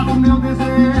I'll I'll I'll